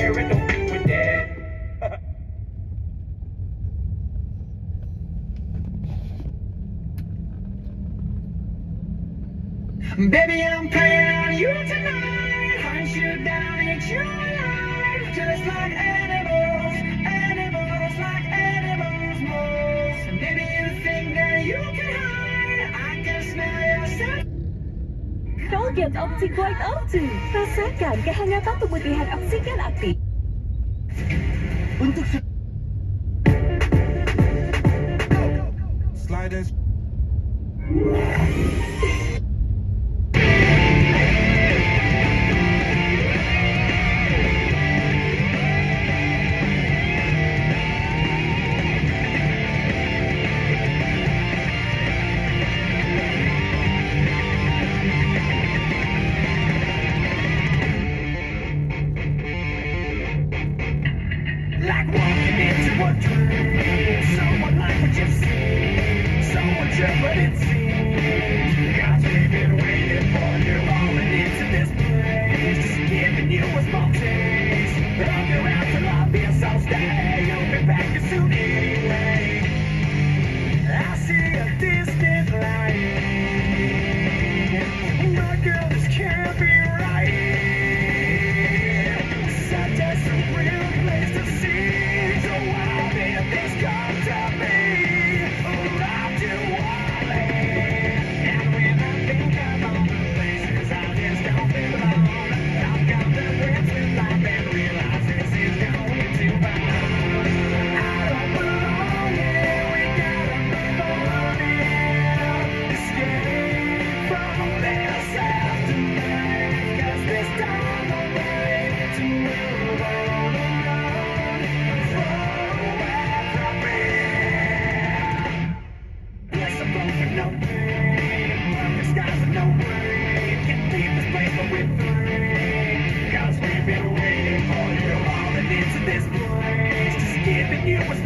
there and don't think we're dead. Baby, I'm playing on you tonight. Hunt you down, eat you alive. Just like animals, animals, like animals, moles. Maybe you think that you can hide. I can smell yourself. Target Optic White Opti. Rasakan kehangatan pemutihan oksigen aktif. Untuk sliders. Jeopardy.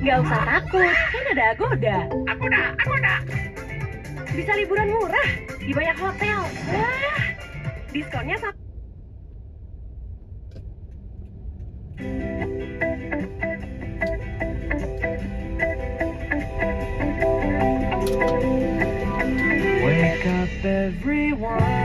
Gak usah takut, kan ada Agoda. Agoda, Agoda. Bisa liburan murah di banyak hotel. Wah, diskonnya sama. Wake up everyone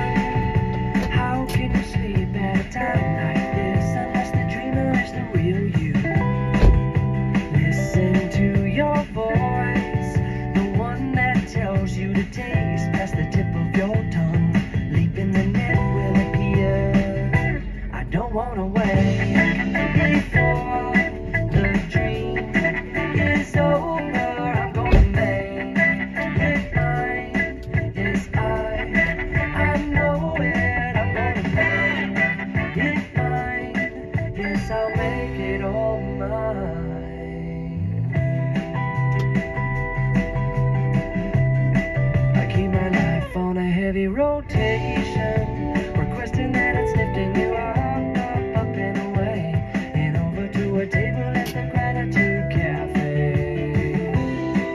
steady rotate.